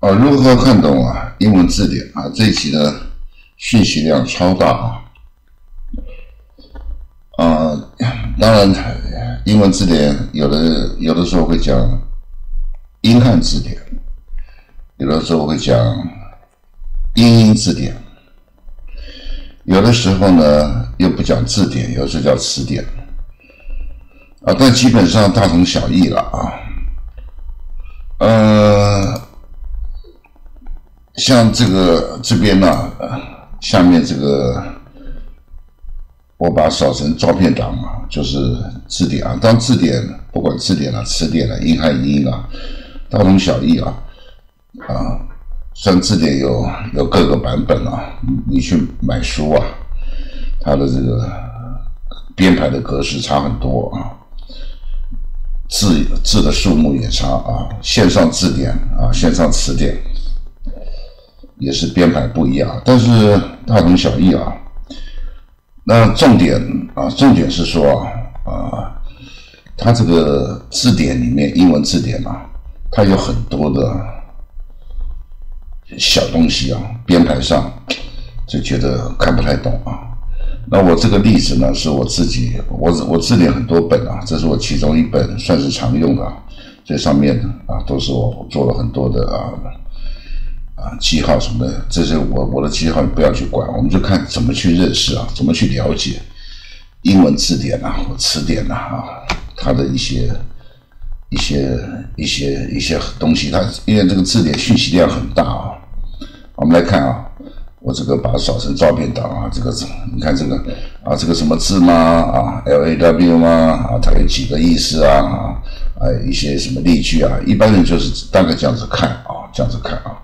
啊，如何看懂啊？英文字典啊，这一期的，讯息量超大啊。啊，当然，英文字典有的有的时候会讲英汉字典，有的时候会讲英英字典，有的时候呢又不讲字典，有时候叫词典。啊，但基本上大同小异了啊。呃。像这个这边呢，下面这个，我把扫成照片档啊，就是字典啊。当字典不管字典啊、词典啊、英汉英啊，大同小异啊。啊，虽然字典有有各个版本啊，你去买书啊，它的这个编排的格式差很多啊，字字的数目也差啊。线上字典啊，线上词典。也是编排不一样，但是大同小异啊。那重点啊，重点是说啊，它这个字典里面，英文字典啊，它有很多的小东西啊，编排上就觉得看不太懂啊。那我这个例子呢，是我自己，我我字典很多本啊，这是我其中一本算是常用的，啊这上面啊都是我做了很多的啊。啊，记号什么的，这些我我的记号你不要去管，我们就看怎么去认识啊，怎么去了解英文字典呐或词典呐啊，它的一些一些一些一些东西，它因为这个字典讯息量很大啊。我们来看啊，我这个把它扫成照片档啊，这个字，你看这个啊，这个什么字吗？啊，L A W 吗？啊，它有几个意思啊？啊，一些什么例句啊？一般人就是大概这样子看啊，这样子看啊。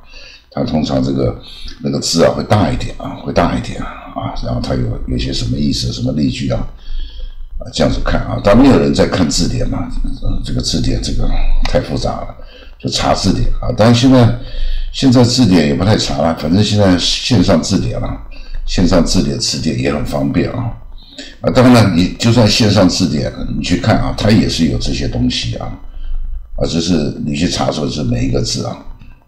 它通常这个那个字啊会大一点啊，会大一点啊啊，然后它有有些什么意思，什么例句啊，啊这样子看啊，但没有人在看字典嘛，这个字典这个太复杂了，就查字典啊。当然现在现在字典也不太查了，反正现在线上字典了，线上字典词典也很方便啊。啊，当然你就算线上字典，你去看啊，它也是有这些东西啊，啊，只是你去查出来是每一个字啊。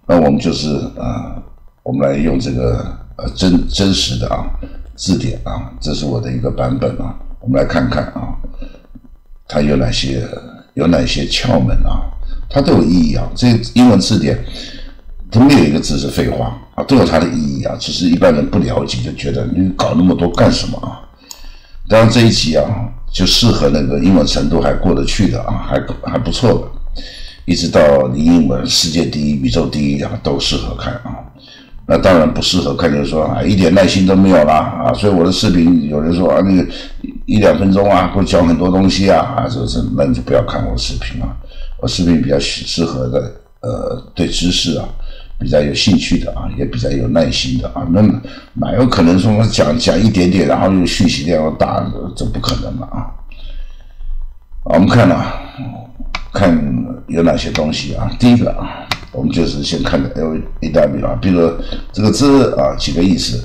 那我们就是啊，我们来用这个呃真真实的啊字典啊，这是我的一个版本啊，我们来看看啊，它有哪些有哪些窍门啊，它都有意义啊。这英文字典它没有一个字是废话啊，都有它的意义啊，只是一般人不了解，就觉得你搞那么多干什么啊？当然这一集啊，就适合那个英文程度还过得去的啊，还还不错的。一直到你英文世界第一、宇宙第一啊，都适合看啊。那当然不适合看，就是说啊，一点耐心都没有啦啊。所以我的视频有人说啊，那个一两分钟啊，会讲很多东西啊啊，这是那你就不要看我的视频啊。我视频比较适合的呃，对知识啊比较有兴趣的啊，也比较有耐心的啊。那哪有可能说讲讲一点点，然后又讯息量大，这不可能的啊。我们看啊。看有哪些东西啊？第一个啊，我们就是先看的 L A W 啊，比如说这个字啊，几个意思？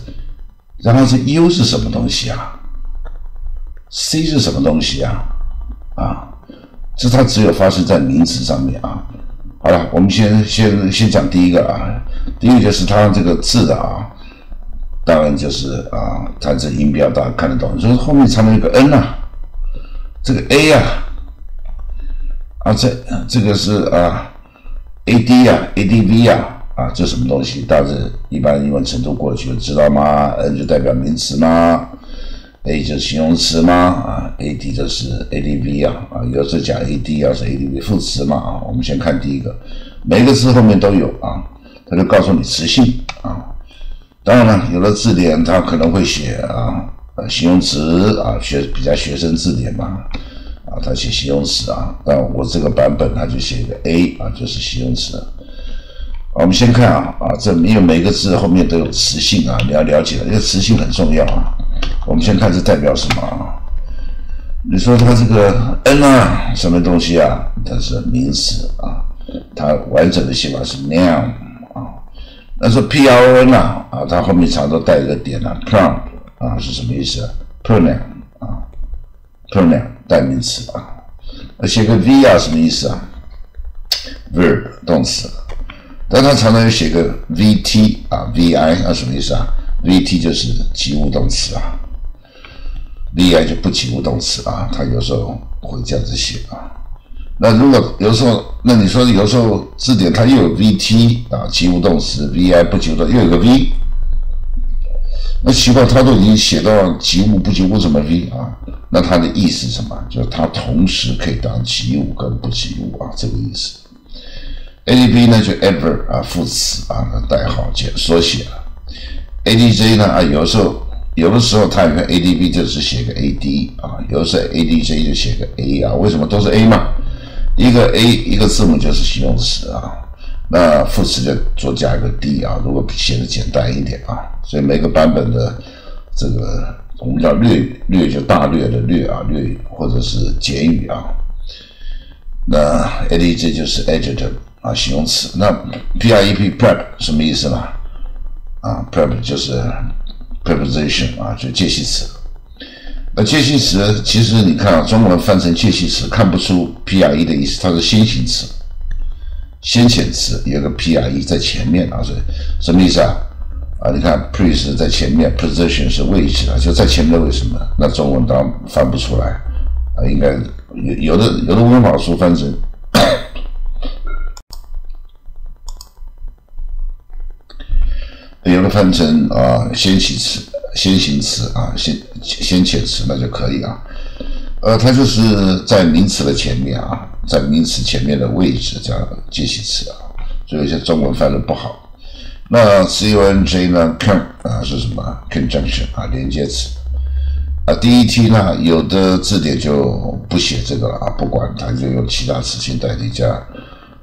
然后是 U 是什么东西啊？C 是什么东西啊？啊，这它只有发生在名词上面啊。好了，我们先先先讲第一个啊，第一个就是它这个字的啊，当然就是啊，它这音标大家看得懂，就是后面藏了一个 N 呐，这个 A 呀。啊，这这个是啊，A D 呀，A D V 呀，啊，这什么东西？大致一般英文程度过去知道吗？N 就代表名词吗？A 就是形容词吗？啊，A D 就是 A D V 啊，啊，有时讲 A D 啊是 A D V 副词嘛？啊，我们先看第一个，每个字后面都有啊，它就告诉你词性啊。当然了，有的字典它可能会写啊，形容词啊，学比较学生字典嘛。啊，他写形容词啊，但我这个版本他就写一个 A 啊，就是形容词。我们先看啊啊，这因为每个字后面都有词性啊，你要了解，因为词性很重要啊。我们先看这代表什么啊？你说它这个 N 啊，什么东西啊？它是名词啊，它完整的写法是 noun 啊。那说 P R O N 啊，啊，它后面常都带一个点啊，pronoun 啊是什么意思啊 pronoun。代名词啊，那写个 v 啊，什么意思啊？verb 动词。但他常常有写个 VT 啊，VI 那什么意思啊？VT 就是及物动词啊，VI 就不及物动词啊，他有时候会这样子写啊。那如果有时候，那你说有时候字典它又有 VT 啊，及物动词，VI 不及物动词，又有个 V，那奇怪，他都已经写到及物不及物，怎么 V 啊？那它的意思是什么？就是它同时可以当及物跟不及物啊，这个意思。A D B 呢就 ever 啊副词啊代号简缩写了。ADJ 呢啊有时候有的时候它有个 A D B 就是写个 AD 啊，有的时候 ADJ 就写个 A 啊，为什么都是 A 嘛？一个 A 一个字母就是形容词啊，那副词就多加一个 D 啊。如果写的简单一点啊，所以每个版本的这个我们叫略略就大略的略啊略或者是简语啊。那 ADJ 就是 adjective 啊形容词。那 PREP prep 什么意思呢？啊 prep 就是 preposition 啊就介系词。那介系词其实你看啊，中文翻成介系词看不出 P R E 的意思，它是先行词、先遣词，有个 P R E 在前面啊，所以什么意思啊？啊，你看 pre 是在前面，position 是位置啊，就在前面，为什么？那中文当翻不出来啊，应该有有的有的文法书翻成，有的翻成啊先行词。先行词啊，先先遣词那就可以啊，呃，它就是在名词的前面啊，在名词前面的位置这样介系词啊，所以有些中文翻的不好。那 conj 呢？con 啊是什么？conjunction 啊，连接词啊。第一题呢，有的字典就不写这个了啊，不管它就用其他词性代替加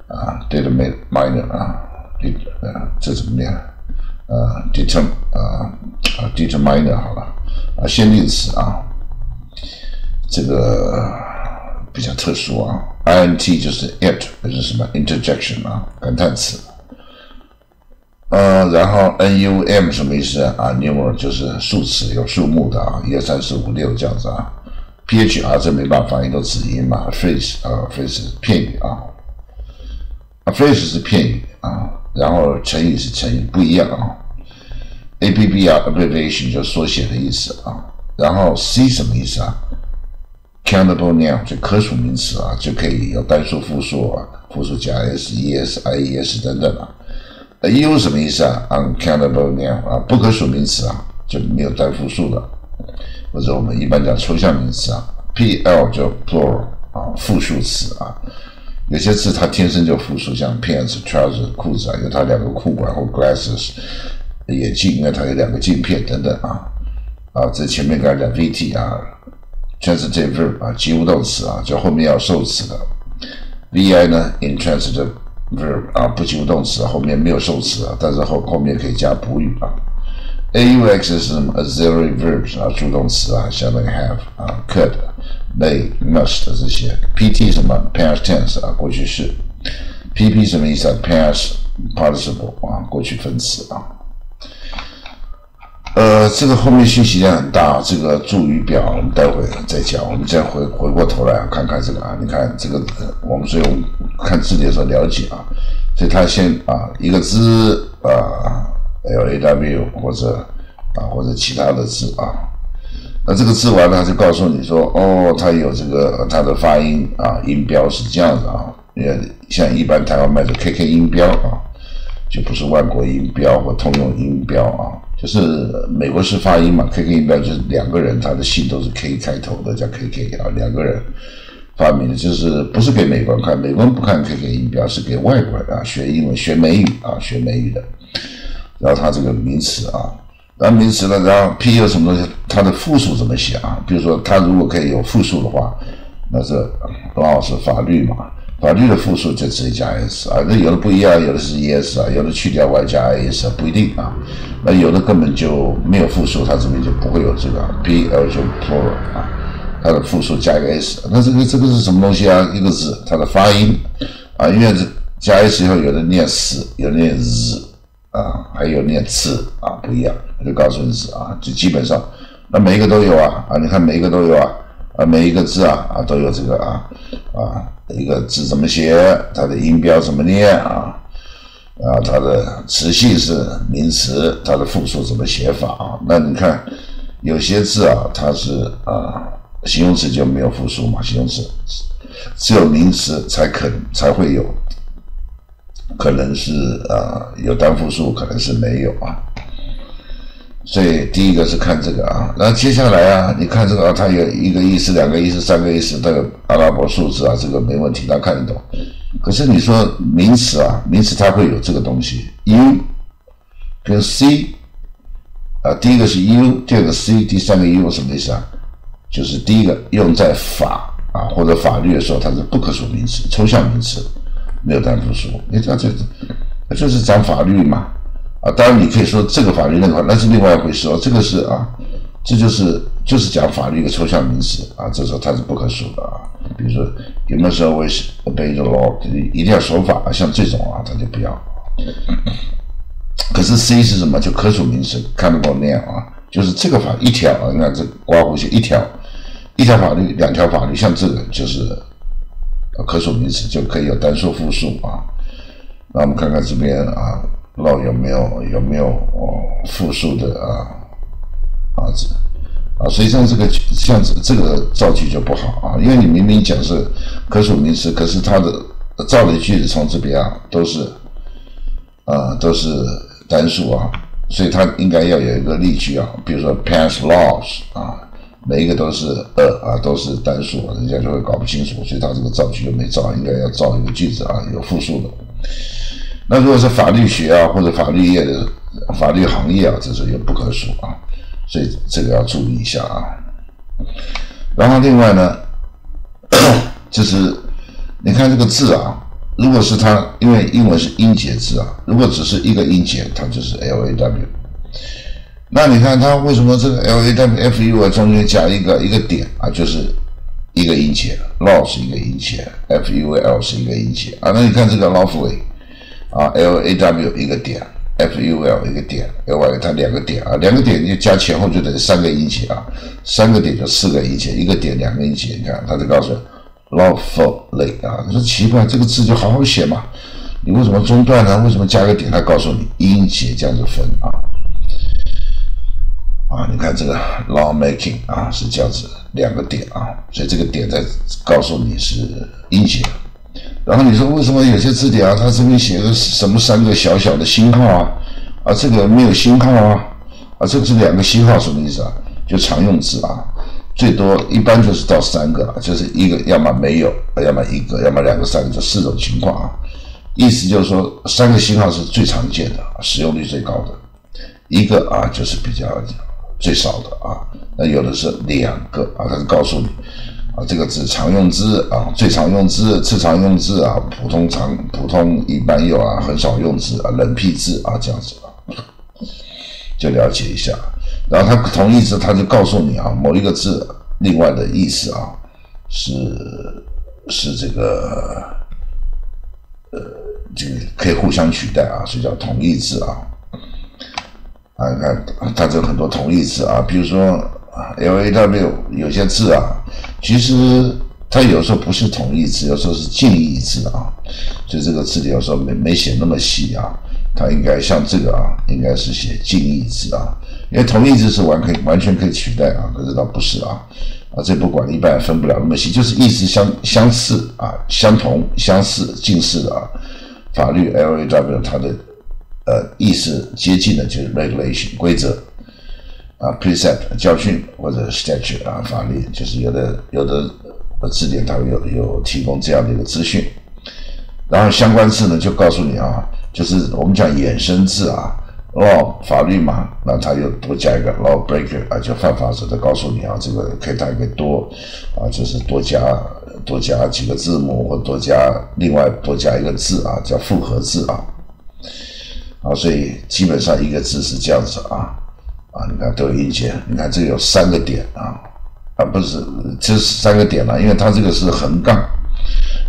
啊，determiner 啊，这啊这怎么念？呃，determ 啊啊，determiner 好了啊，限定词啊，这个比较特殊啊，int 就是 it，就是什么 interjection 啊，感叹词。呃，然后 num 什么意思啊？，numer 就是数词，有数目的啊，一二三四五六这样子啊。phr 这没办法，发音都子音嘛。phrase 啊，phrase 片语啊，啊，phrase 是片语啊。然后成语是成语不一样啊，A B B 啊，abbreviation 就缩写的意思啊。然后 C 什么意思啊？Countable noun 就可数名词啊，就可以有单数、复数啊，复数加 s、e s、i e s 等等啊。U 什么意思啊？Uncountable noun 啊，不可数名词啊，就没有单复数的，或者我们一般讲抽象名词啊。P L 就 plural 啊，复数词啊。有些词它天生就复数，像 pants、trousers 裤子啊，有它两个裤管或 glasses 眼镜，因为它有两个镜片等等啊啊，这前面刚才讲 VT 啊，transitive verb 啊，及物动词啊，就后面要受词的。VI 呢，intransitive verb 啊，不及物动词，后面没有受词啊，但是后后面可以加补语啊。AUX 是什么？auxiliary verbs 啊，助动词啊，相当于 have 啊，could。may must 这些，pt 什么 past tense 啊过去式，pp 什么意思啊 past participle 啊过去分词啊，呃这个后面信息量很大，这个注语表我们待会再讲，我们再回回过头来看看这个啊，你看这个我们是用看字典时候了解啊，所以它先啊一个字啊 law 或者啊或者其他的字啊。那这个字完了，他就告诉你说，哦，它有这个它的发音啊，音标是这样子啊。呃，像一般台湾卖的 KK 音标啊，就不是万国音标或通用音标啊，就是美国式发音嘛。KK 音标就是两个人他的姓都是 K 开头的，叫 KK 啊。两个人发明的，就是不是给美国人看，美国人不看 KK 音标，是给外国人啊学英文、学美语啊学美语的。然后它这个名词啊。然后名词呢，然后 P 有什么东西？它的复数怎么写啊？比如说，它如果可以有复数的话，那是刚好是法律嘛。法律的复数就直接加 s 啊。那有的不一样，有的是 es 啊，有的去掉 y 加 s 不一定啊。那有的根本就没有复数，它这边就不会有这个 b l 就 plural 啊，它的复数加一个 s。那这个这个是什么东西啊？一个字，它的发音啊，因为加 s 以后，有的念 s，有的念 z。啊，还有念次啊，不一样，我就告诉你是啊，就基本上，那每一个都有啊啊，你看每一个都有啊啊，每一个字啊啊都有这个啊啊，一个字怎么写，它的音标怎么念啊，啊，它的词性是名词，它的复数怎么写法啊？那你看有些字啊，它是啊，形容词就没有复数嘛，形容词只有名词才可才会有，可能是啊有单复数，可能是没有啊。所以第一个是看这个啊，那接下来啊，你看这个啊，它有一个意思、两个意思、三个意思，这个阿拉伯数字啊，这个没问题，他看得懂。可是你说名词啊，名词它会有这个东西，u 跟 c 啊，第一个是 u，第二个 c，第三个 u 什么意思啊？就是第一个用在法啊或者法律的时候，它是不可数名词、抽象名词，没有单复数。你这这这就是讲法律嘛。当然你可以说这个法律那个法，那是另外一回事哦。这个是啊，这就是就是讲法律一个抽象名词啊，这时候它是不可数的啊。比如说有没有时候会 obey the law，一定要守法，像这种啊，他就不要。可是 C 是什么？就可数名词，看得懂那样啊？就是这个法一条啊，你看这刮胡须一条，一条法律，两条法律，像这个就是可数名词，就可以有单数、复数啊。那我们看看这边啊。老有没有有没有哦复数的啊啊字啊？所以像这个像这这个造句就不好啊，因为你明明讲是可数名词，可是它的造的句子从这边啊都是啊都是单数啊，所以它应该要有一个例句啊，比如说 pass laws 啊，每一个都是呃啊，都是单数，人家就会搞不清楚，所以他这个造句就没造，应该要造一个句子啊，有复数的。那如果是法律学啊，或者法律业的法律行业啊，这是又不可数啊，所以这个要注意一下啊。然后另外呢，就是你看这个字啊，如果是它，因为英文是音节字啊，如果只是一个音节，它就是 L A W。那你看它为什么这个 L A W F U 啊中间加一个一个点啊，就是一个音节，law 是一个音节，F U L 是一个音节啊。那你看这个 lawfully。啊，L A W 一个点，F U L 一个点，L Y 它两个点啊，两个点你加前后就等于三个音节啊，三个点就四个音节，一个点两个音节，你看它就告诉 lawfully 啊，你说奇怪，这个字就好好写嘛，你为什么中断呢？为什么加个点？它告诉你音节这样子分啊，啊，你看这个 lawmaking 啊是这样子两个点啊，所以这个点在告诉你是音节。然后你说为什么有些字典啊，它这边写个什么三个小小的星号啊，啊这个没有星号啊，啊这个是两个星号什么意思啊？就常用字啊，最多一般就是到三个，就是一个要么没有，要么一个，要么两个、三个，这四种情况啊。意思就是说三个星号是最常见的，使用率最高的，一个啊就是比较最少的啊。那有的是两个啊，它是告诉你。啊，这个字常用字啊，最常用字、次常用字啊，普通常、普通一般用啊，很少用字啊，冷僻字啊，这样子啊，就了解一下。然后他同义字，他就告诉你啊，某一个字另外的意思啊，是是这个呃，这个可以互相取代啊，所以叫同义字啊。啊，你看它这很多同义字啊，比如说。L A W 有些字啊，其实它有时候不是同义字，有时候是近义字啊，所以这个字里有时候没没写那么细啊，它应该像这个啊，应该是写近义字啊，因为同义字是完可以完全可以取代啊，可是它不是啊，啊这不管一般分不了那么细，就是意思相相似啊，相同相似近似的啊，法律 L A W 它的呃意思接近的就是 regulation 规则。啊，precept 教训或者 statute 啊，法律就是有的有的字典它有有提供这样的一个资讯，然后相关字呢就告诉你啊，就是我们讲衍生字啊，law 法律嘛，那它又多加一个 law breaker 啊，就犯法者的告诉你啊，这个可以大概多啊，就是多加多加几个字母或多加另外多加一个字啊，叫复合字啊，啊，所以基本上一个字是这样子啊。啊，你看都有音节，你看这有三个点啊，啊不是，这是三个点了，因为它这个是横杠，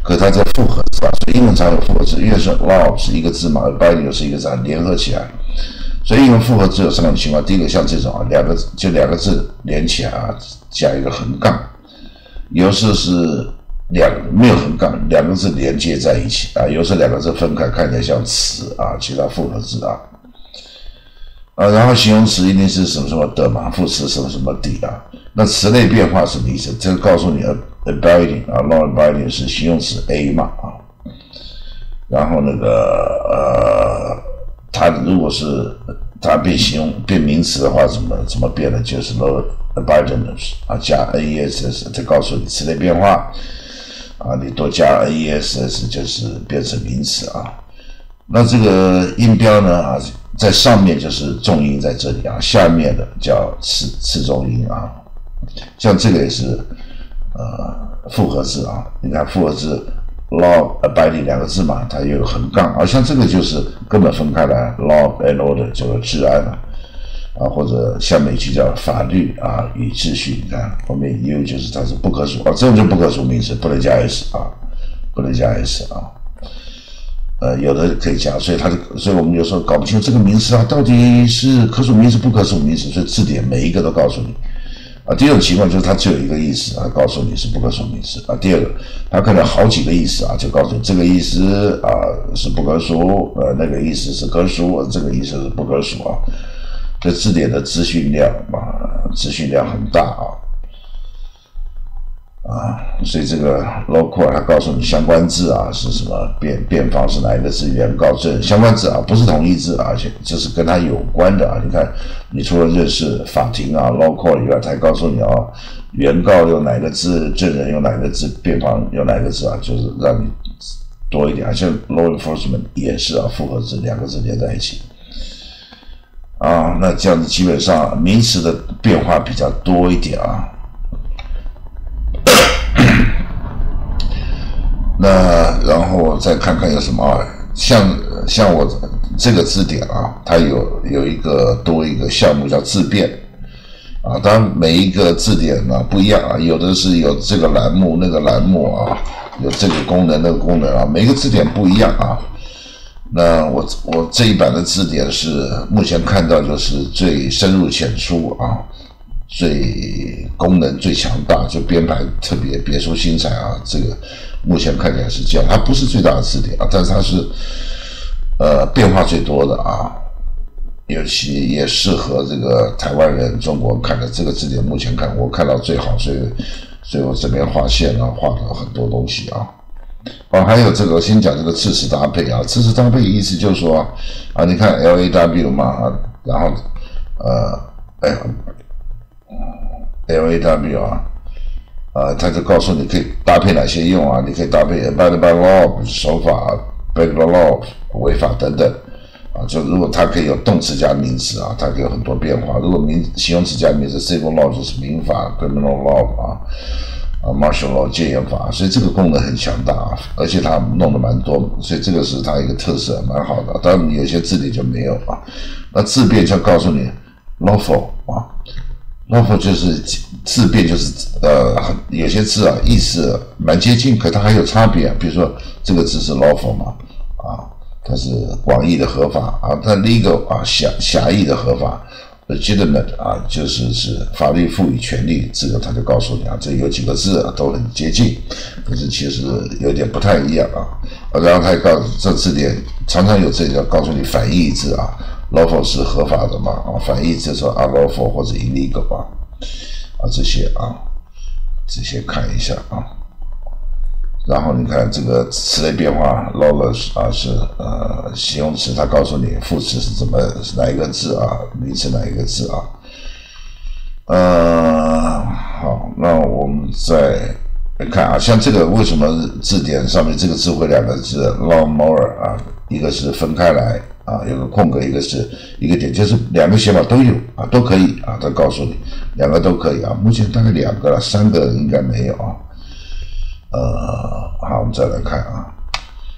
可它在复合字啊，所以英文才有复合字，因为是 law 是一个字嘛，而 b i n 又是一个字，联合起来，所以英文复合字有三种情况，第一个像这种啊，两个就两个字连起来啊，加一个横杠，有时是两没有横杠，两个字连接在一起啊，有时两个字分开，看起来像词啊，其他复合字啊，啊，然后形容词一定是什么什么的嘛，副词什么什么的啊，那词类变化什么意思？这个告诉你，abiding 啊，long abiding 是形容词 A 嘛啊，然后那个呃，它如果是它变形容变名词的话，怎么怎么变的？就是 long abiding 啊，加 n e s s，这告诉你词类变化。啊，你多加 n e s s 就是变成名词啊。那这个音标呢啊，在上面就是重音在这里啊，下面的叫次次重音啊。像这个也是呃复合字啊，你看复合字 law abiding 两个字嘛，它有横杠，而像这个就是根本分开来 law and order 就是治安了。啊，或者下面一句叫法律啊与秩序，你看后面 u 就是它是不可数啊，这种就不可数名词，不能加 s 啊，不能加 s 啊，呃，有的可以加，所以它就，所以我们有时候搞不清这个名词啊到底是可数名词不可数名词，所以字典每一个都告诉你啊。第二种情况就是它只有一个意思啊，告诉你是不可数名词啊。第二个，它可能好几个意思啊，就告诉你这个意思啊是不可数，呃，那个意思是可数，这个意思是不可数啊。这字典的资讯量啊，资讯量很大啊，啊，所以这个 local 它告诉你相关字啊是什么变变方是哪一个字？原告证相关字啊，不是同义字，啊而且这是跟它有关的啊。你看，你除了认识法庭啊 local 以外，它告诉你哦，原告用哪个字，证人用哪个字，辩方用哪个字啊，就是让你多一点。像 law enforcement 也是啊，复合字两个字连在一起。啊，那这样子基本上名词的变化比较多一点啊。那然后再看看有什么啊，像像我这个字典啊，它有有一个多一个项目叫字变啊。当然每一个字典呢不一样啊，有的是有这个栏目那个栏目啊，有这个功能那个功能啊，每个字典不一样啊。那我我这一版的字典是目前看到就是最深入浅出啊，最功能最强大，就编排特别别出心裁啊。这个目前看起来是这样，它不是最大的字典啊，但是它是呃变化最多的啊，尤其也适合这个台湾人、中国人看的。这个字典目前看我看到最好，所以所以我这边画线啊，画了很多东西啊。哦，还有这个，先讲这个次词搭配啊。次词搭配意思就是说啊，你看 L A W 嘛，然后呃，哎，L A W 啊，啊，他就告诉你可以搭配哪些用啊，你可以搭配 bad bad law 手法，bad law 违法等等啊。就如果它可以有动词加名词啊，它可以有很多变化。如果名形容词加名词，civil law 就是民法，criminal law 啊。啊，martial law 戒严法，所以这个功能很强大啊，而且它弄得蛮多，所以这个是它一个特色，蛮好的。当然有些字典就没有啊。那字变就告诉你，lawful 啊，lawful 就是字变，就是呃，有些字啊意思蛮接近，可它还有差别。比如说这个字是 lawful 嘛，啊，它是广义的合法啊，它 legal 啊狭狭义的合法。legitimate 啊，就是是法律赋予权利，这个他就告诉你啊，这有几个字啊都很接近，可是其实有点不太一样啊。然后他也告诉这字典常常有这个告诉你反义字啊，lawful 是合法的嘛啊，反义词说 unlawful 或者 illegal 啊这些啊这些看一下啊。然后你看这个词的变化，lawless 啊是呃形容词，它告诉你副词是怎么哪一个字啊，名词哪一个字啊？呃，好，那我们再看啊，像这个为什么字典上面这个字会两个字 lawnmower 啊，一个是分开来啊，有个空格，一个是一个点，就是两个写法都有啊，都可以啊，它告诉你两个都可以啊，目前大概两个了，三个应该没有啊。呃，好，我们再来看啊，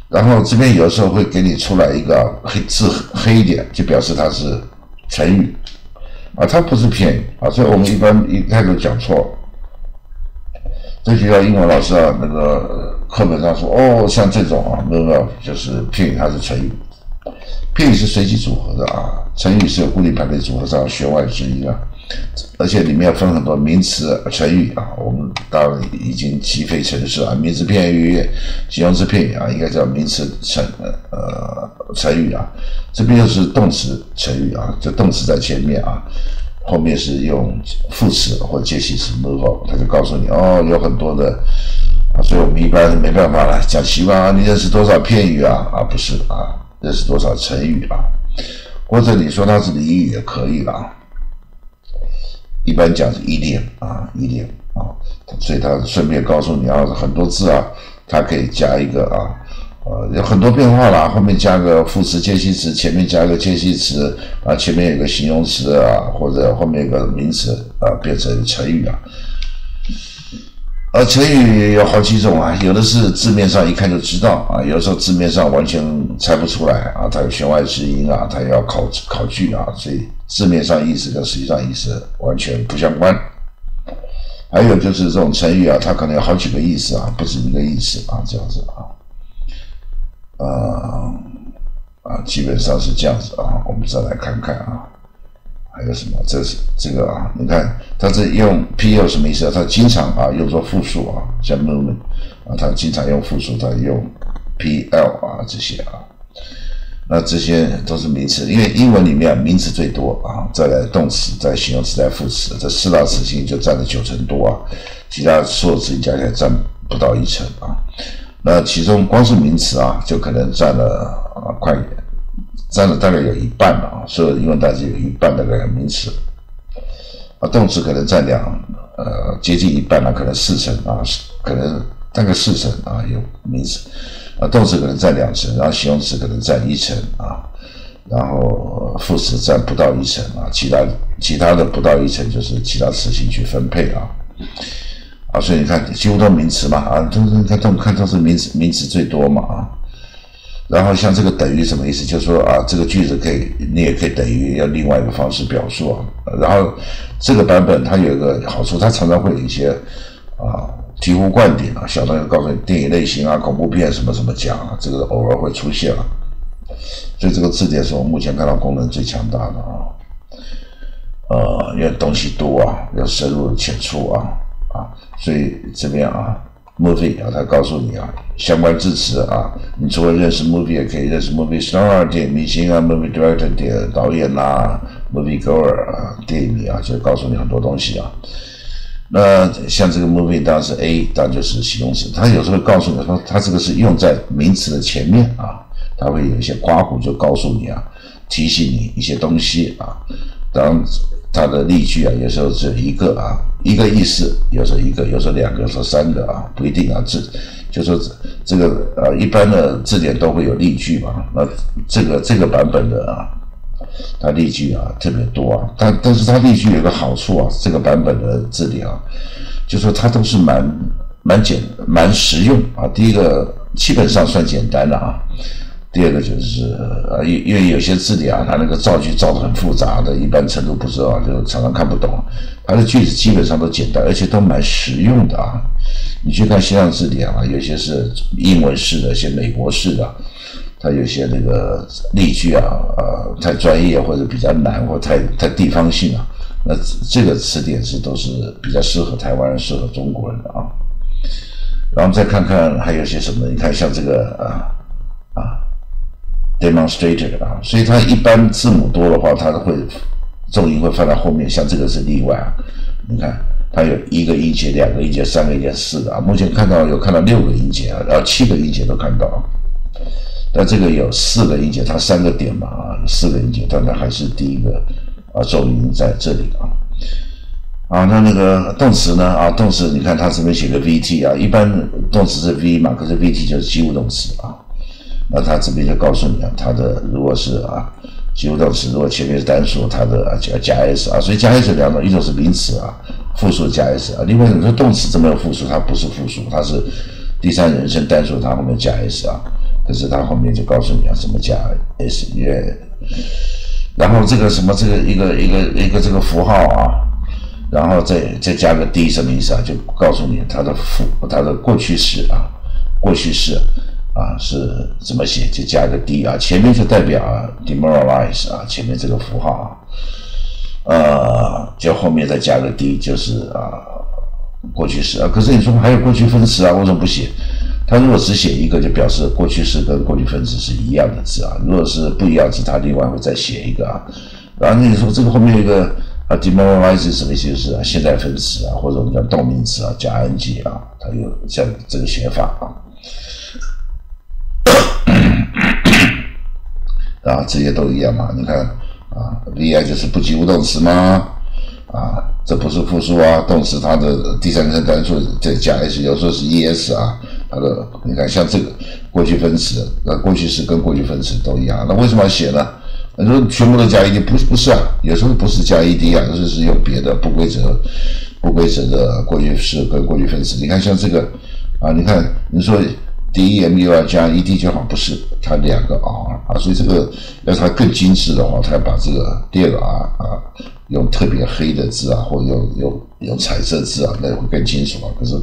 然后这边有时候会给你出来一个黑字黑一点，就表示它是成语啊，它不是片语啊，所以我们一般一开始讲错。在学校英文老师啊，那个课本上说哦，像这种啊，那个就是片语，它是成语。片语是随机组合的啊，成语是有固定排列组合上弦外之音啊。而且里面分很多名词、成语啊，我们当然已经积非成是啊，名词片语、形容词片语啊，应该叫名词成呃成语啊，这边又是动词成语啊，就动词在前面啊，后面是用副词或者介系词 move，他就告诉你哦，有很多的啊，所以我们一般没办法了，讲习惯啊，你认识多少片语啊？啊，不是啊，这是多少成语啊？或者你说它是俚语也可以啊。一般讲是 ed 啊 ed 啊，所以他顺便告诉你啊，很多字啊，它可以加一个啊，呃，有很多变化啦，后面加个副词、介系词，前面加个介系词啊，前面有个形容词啊，或者后面有个名词啊，变成成语啊。而成语有好几种啊，有的是字面上一看就知道啊，有的时候字面上完全猜不出来啊，它有弦外之音啊，它要考考据啊，所以字面上意思跟实际上意思完全不相关。还有就是这种成语啊，它可能有好几个意思啊，不止一个意思啊，这样子啊，啊啊，基本上是这样子啊，我们再来看看啊。还有什么？这是这个啊？你看，它这用 P 有什么意思啊？它经常啊用作复数啊，像 moment 啊，它经常用复数，它用 P L 啊这些啊。那这些都是名词，因为英文里面名词最多啊，再来动词、再形容词、再副词，这四大词性就占了九成多啊，其他所有词加起来占不到一成啊。那其中光是名词啊，就可能占了啊快。占了大概有一半吧，所有英文单词有一半大概名词，啊，动词可能占两，呃，接近一半了，可能四成啊，可能大概四成啊有名词，啊，动词可能占两成，然后形容词可能占一成啊，然后副词占不到一成啊，其他其他的不到一成就是其他词性去分配啊，啊，所以你看几乎都名词嘛啊，都是看都看都是名词名词最多嘛啊。然后像这个等于什么意思？就是说啊，这个句子可以，你也可以等于用另外一个方式表述啊。然后这个版本它有一个好处，它常常会有一些啊醍醐灌顶啊，小朋友告诉你电影类型啊、恐怖片什么什么讲啊，这个偶尔会出现啊。所以这个字典是我目前看到功能最强大的啊。呃，因为东西多啊，要深入浅出啊啊，所以这边啊。Movie 啊，他告诉你啊，相关字词啊，你除了认识 movie，也可以认识 movie star 电影明星啊，movie director 电导演呐，movie goer 啊，电影啊，就告诉你很多东西啊。那像这个 movie 当然是 A，当然就是形容词，他有时候告诉你说，他这个是用在名词的前面啊，他会有一些刮胡就告诉你啊，提醒你一些东西啊，当。它的例句啊，有时候只有一个啊，一个意思，有时候一个，有时候两个，说三个啊，不一定啊。字就说这个呃，一般的字典都会有例句嘛。那这个这个版本的啊，它例句啊特别多啊。但但是它例句有个好处啊，这个版本的字典啊，就说它都是蛮蛮简蛮实用啊。第一个基本上算简单的啊。第二个就是呃，因因为有些字典啊，它那个造句造的很复杂的，一般程度不知道，就常常看不懂。它的句子基本上都简单，而且都蛮实用的啊。你去看西洋字典啊，有些是英文式的，一些美国式的，它有些那个例句啊，呃，太专业或者比较难，或太太地方性啊。那这个词典是都是比较适合台湾人、适合中国人的啊。然后再看看还有些什么，你看像这个啊啊。Demonstrator 啊，所以它一般字母多的话，它会重音会放在后面，像这个是例外啊。你看，它有一个音节、两个音节、三个音节、四个啊。目前看到有看到六个音节啊，然后七个音节都看到啊。但这个有四个音节，它三个点嘛啊，四个音节，但它还是第一个啊重音在这里啊。啊，那那个动词呢啊，动词你看它这边写个 VT 啊，一般动词是 V 嘛，可是 VT 就是及物动词啊。那他这边就告诉你啊，它的如果是啊及物动词，如果前面是单数，它的啊就要加 s 啊，所以加 s 两种，一种是名词啊，复数加 s 啊，另外你说动词怎么有复数？它不是复数，它是第三人称单数，它后面加 s 啊，可是它后面就告诉你啊，怎么加 s，因为然后这个什么这个一个一个一个这个符号啊，然后再再加个 d 什么意思啊？就告诉你它的复它的过去式啊，过去式。啊，是怎么写？就加个 d 啊，前面就代表，demoralize 啊，前面这个符号啊。呃，就后面再加个 d，就是啊过去式啊。可是你说还有过去分词啊，为什么不写？他如果只写一个，就表示过去式跟过去分词是一样的字啊。如果是不一样字，他另外会再写一个啊。然后你说这个后面一个啊，demoralize 什么意思？啊，现在分词啊，或者我们叫动名词啊，加 ing 啊，它有像这个写法啊。啊，这些都一样嘛？你看啊，vi 就是不及物动词吗？啊，这不是复数啊，动词它的第三人称单数再加 s，有时候是 es 啊。它的你看像这个过去分词，那过去式跟过去分词都一样，那为什么要写呢？你说全部都加 ed，不不是啊，有时候不是加 ed 啊，有时候是用别的不规则、不规则的过去式跟过去分词。你看像这个啊，你看你说。Demu 加 ed 就好，不是它两个 r 啊，所以这个要它更精致的话，它要把这个第二个 r 啊用特别黑的字啊，或者用用用彩色字啊，那会更清楚啊。可是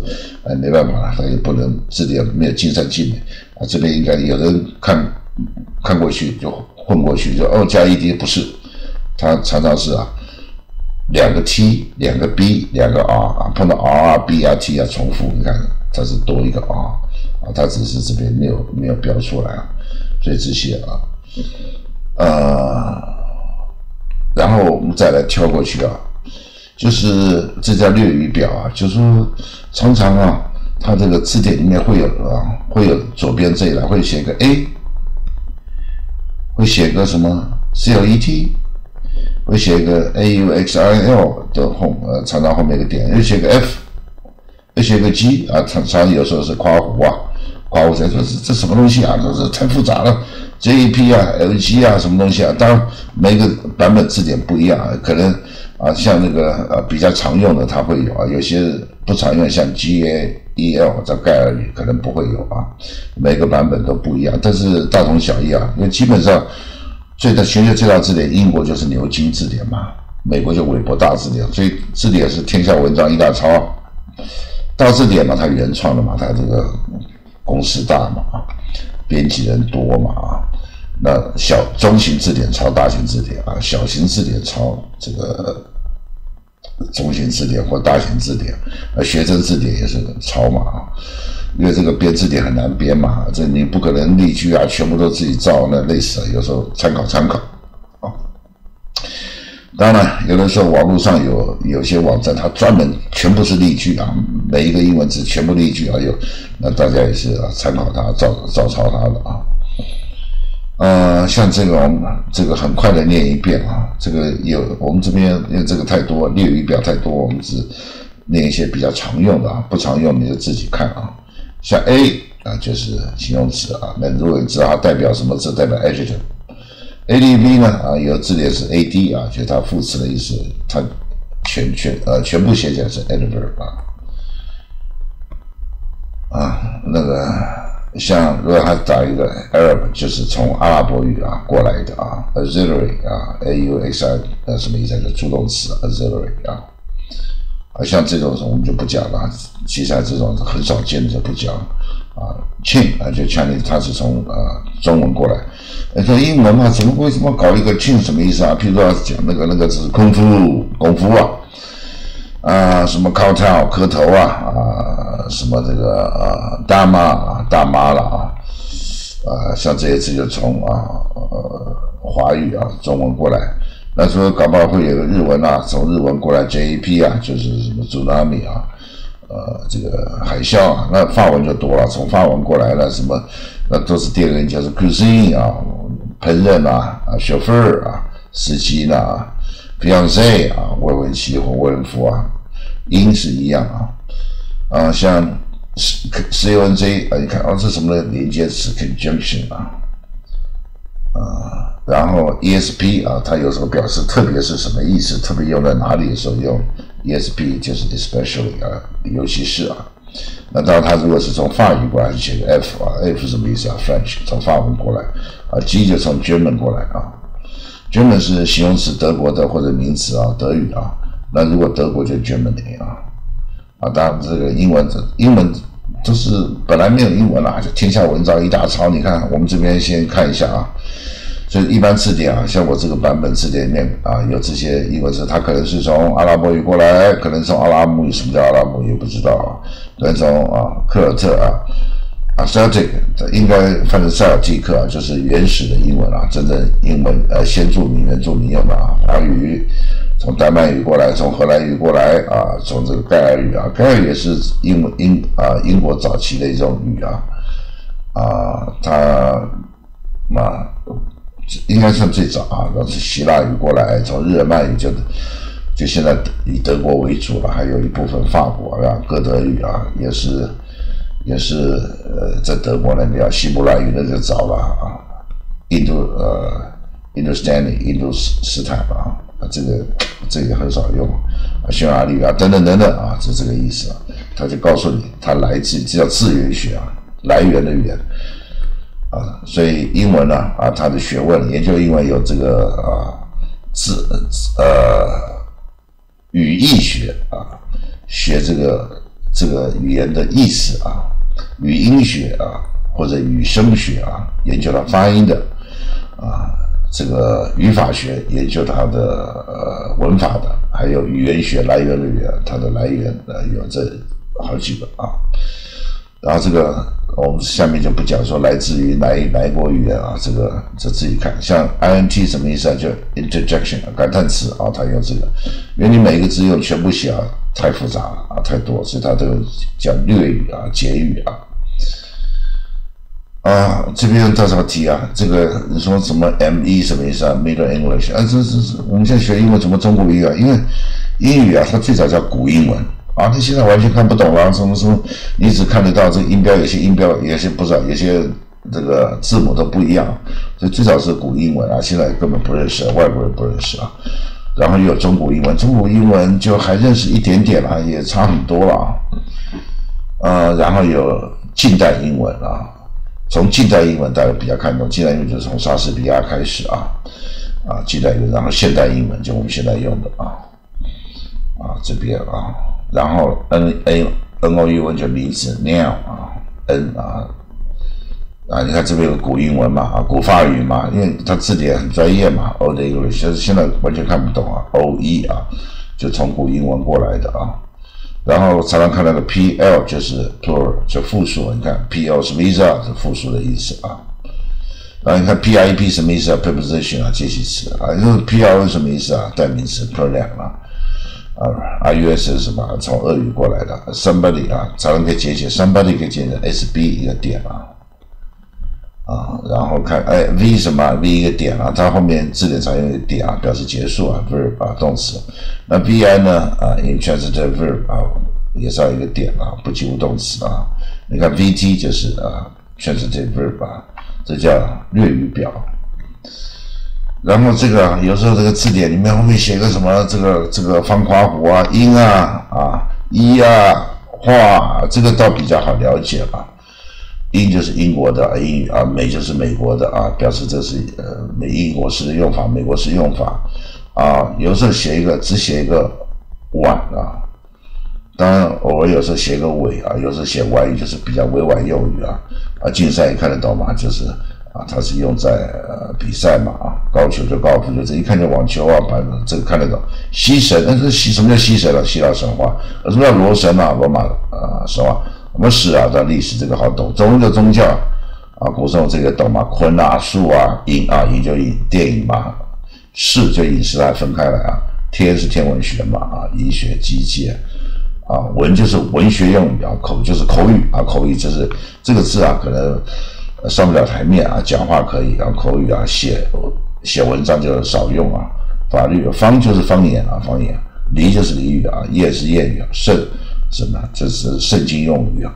哎，没办法了，它也不能字典没有尽善尽美啊。这边应该有人看看过去就混过去，就哦加 ed 不是，它常常是啊两个 t 两个 b 两个 r 啊，碰到 R B 啊 t 啊重复，你看它是多一个 r。啊，它只是这边没有没有标出来啊，所以这些啊，呃，然后我们再来跳过去啊，就是这叫略语表啊，就是说常常啊，它这个字典里面会有啊，会有左边这一栏会写个 a，会写个什么 c l e t，会写个 a u x i l 的后呃，常常后面一个点，又写个 f，又写个 g 啊，常常有时候是括弧啊。啊，我才说这这什么东西啊？这是太复杂了，JEP 啊，LG 啊，什么东西啊？当然每个版本字典不一样，可能啊，像那个呃比较常用的它会有啊，有些不常用，像 GAEL 在盖尔语可能不会有啊。每个版本都不一样，但是大同小异啊。因为基本上最大全球最大字典，英国就是牛津字典嘛，美国就韦伯大字典，所以字典是天下文章一大抄。大字典嘛，它原创的嘛，它这个。公司大嘛，编辑人多嘛啊，那小中型字典抄大型字典啊，小型字典抄这个中型字典或大型字典，啊，学生字典也是抄嘛啊，因为这个编字典很难编嘛，这你不可能例句啊全部都自己造，那累死了，有时候参考参考。当然，有的时候网络上有有些网站，它专门全部是例句啊，每一个英文字全部例句啊，有，那大家也是啊参考它，照照抄它的啊。呃，像这个我们这个很快的念一遍啊，这个有我们这边因为这个太多，列语表太多，我们只念一些比较常用的啊，不常用你就自己看啊。像 A 啊，就是形容词啊，那如果你知道它代表什么字，代表 adjective。A D B 呢？啊，有字典是 A D 啊，就是它副词的意思。它全全呃全部写起来是 adverb 啊。啊，那个像如果他打一个 Arab，就是从阿拉伯语啊过来的啊，auxiliary 啊，A U X I 呃什么意思？就助动词 auxiliary 啊。啊，像这种我们就不讲了，其实这种很少见的就不讲。啊庆啊，就像你，他是从啊中文过来。说英文嘛，怎么为什么搞一个庆什么意思啊？譬如说讲那个那个是功夫功夫啊，啊什么 Cowtail 磕头啊啊什么这个啊大妈啊大妈了啊啊像这些字就从啊呃华语啊中文过来。那说搞不好会有个日文啊，从日文过来 JP 啊，就是什么 Tsunami 啊。呃，这个海啸啊，那法文就多了，从法文过来了，什么那都是第二个音，就是 cuisine 啊，烹饪啊，啊，shofer 啊，司机呢，fiance 啊，未婚妻或未婚夫啊，音是一样啊，啊，像 c C o n j 啊，你看啊，这什么连接词 conjunction 啊，啊，然后 esp 啊，它有时候表示特别是什么意思，特别用在哪里的时候用。ESP 就是 especially 啊，尤其是啊，那当然它如果是从法语过来，就写个 F 啊，F 什么意思啊？French 从法文过来啊，G 就从 German 过来啊，German 是形容词，德国的或者名词啊，德语啊，那如果德国就 Germany 啊，啊，当然这个英文这英文都是本来没有英文了，就天下文章一大抄。你看我们这边先看一下啊，所以一般字典啊，像我这个版本字典里面啊，有这些英文字，它可能是从阿拉伯语过来，可能从阿拉姆语，什么叫阿拉姆语不知道啊，可能从啊科尔特啊。啊，塞尔这个应该翻成塞尔蒂克啊，就是原始的英文啊，真正英文呃先住民原住民用的啊，法语从丹麦语过来，从荷兰语过来啊，从这个盖尔语啊，盖尔也是英文英啊英国早期的一种语啊啊，它嘛应该算最早啊，然后是希腊语过来，从日耳曼语就就现在以德国为主了，还有一部分法国啊，哥德语啊也是。也是呃，在德国那边，希伯来语那就早了啊，印度呃，印度斯坦，印度斯斯坦啊，啊，这个这个很少用，匈牙利啊，等等等等啊，就这个意思啊。他就告诉你，它来自这叫自源学啊，来源的源啊，所以英文呢啊，它的学问研究英文有这个啊字呃语义学啊，学这个这个语言的意思啊。语音学啊，或者语声学啊，研究它发音的啊，这个语法学研究它的呃文法的，还有语言学来源的语言，它的来源呃有这好几个啊。然后这个我们下面就不讲说来自于哪哪一国语言啊，这个就自己看。像 int 什么意思啊？就 interjection 感叹词啊，它用这个，因为你每一个字用全部写啊，太复杂了啊，太多，所以它都讲略语啊、结语啊。啊，这边多少题啊？这个你说什么 M E 什么意思啊？Middle English 啊，这这这，我们现在学英文怎么中国语啊？因为英语啊，它最早叫古英文啊，它现在完全看不懂了，什么什么，你只看得到这个音标，有些音标，有些不知道，有些这个字母都不一样，所以最早是古英文啊，现在根本不认识，外国人不认识啊。然后又有中古英文，中古英文就还认识一点点了，也差很多了啊。呃，然后有近代英文啊。从近代英文大家比较看重，近代英文就是从莎士比亚开始啊，啊，近代英文，然后现代英文就我们现在用的啊，啊这边啊，然后 N A N O U 文就名词 now 啊，N 啊，啊你看这边有古英文嘛啊，古法语嘛，因为它字典很专业嘛，Old English，但是现在完全看不懂啊，O E 啊，就从古英文过来的啊。然后常常看那个 P L 就是 plural 就复数，你看 P L 什么意思啊？是复数的意思啊。然后你看 P I P 什么意思啊？preposition 啊，介系词啊。因为 P L 什么意思啊？代名词 pronoun 啊。啊，R U S 是什么？从俄语过来的 somebody 啊，常常可以简写 somebody 可以简写 S B 一个点啊。啊，然后看哎 V 什么 V 一个点啊，它后面字典常用一个点啊，表示结束啊，verb 啊动词。那 V I 呢啊，intransitive verb 啊，也是要一个点啊，不及物动词啊。你看 V T 就是啊，transitive verb 啊，这叫略语表。然后这个有时候这个字典里面后面写个什么这个这个方夸弧啊，音啊啊一啊画，这个倒比较好了解吧。英就是英国的英啊，美就是美国的啊，表示这是呃美英国式的用法，美国式用法啊。有时候写一个只写一个晚啊，当然偶尔有时候写个尾啊，有时候写外语就是比较委婉用语啊啊。竞赛也看得懂嘛，就是啊，它是用在呃比赛嘛啊，高球就高尔夫就这一看就网球啊，反正这个看得懂。西神，那是西什么叫西神啊？希腊神话，什么叫罗神啊？罗马啊神话。我们史啊，这历史这个好懂。中的宗教啊，古时候这个懂嘛？坤啊，术啊，影啊，影就影电影嘛，视就影视来分开来啊。天是天文学嘛啊，医学机械啊，文就是文学用语啊，口就是口语啊，口语就是这个字啊，可能上不了台面啊，讲话可以啊，口语啊，写写文章就少用啊。法律方就是方言啊，方言俚就是俚语啊，谚是谚语啊，圣。什么？这是圣经用语啊，